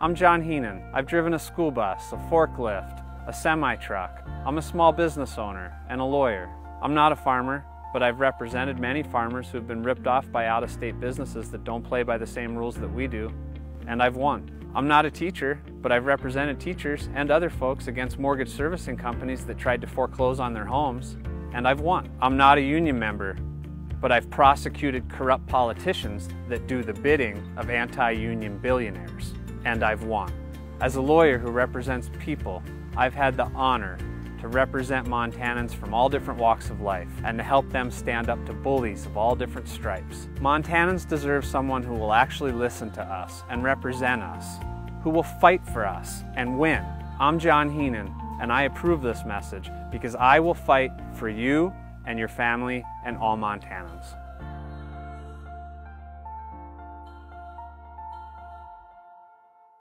I'm John Heenan. I've driven a school bus, a forklift, a semi truck. I'm a small business owner and a lawyer. I'm not a farmer, but I've represented many farmers who've been ripped off by out of state businesses that don't play by the same rules that we do, and I've won. I'm not a teacher, but I've represented teachers and other folks against mortgage servicing companies that tried to foreclose on their homes, and I've won. I'm not a union member, but I've prosecuted corrupt politicians that do the bidding of anti union billionaires and I've won. As a lawyer who represents people, I've had the honor to represent Montanans from all different walks of life and to help them stand up to bullies of all different stripes. Montanans deserve someone who will actually listen to us and represent us, who will fight for us and win. I'm John Heenan, and I approve this message because I will fight for you and your family and all Montanans.